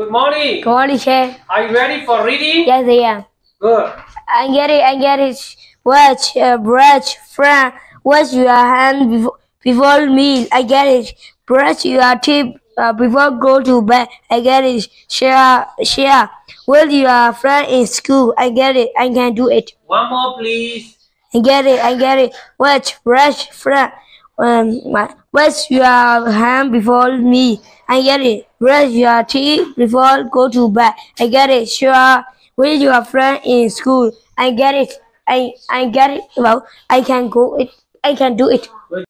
Good morning. Good morning, sir. Are you ready for reading? Yes, I am. Good. I get it. I get it. Watch, uh, brush, friend. Wash your hand before, before meal. I get it. Brush your teeth uh, before go to bed. I get it. Share, share. With your friend in school. I get it. I can do it. One more, please. I get it. I get it. Watch, brush, friend. Um, wash your hand before me. I get it. Brush your teeth before go to bed. I get it. Sure. with your friend in school. I get it. I I get it. Well, I can go it. I can do it.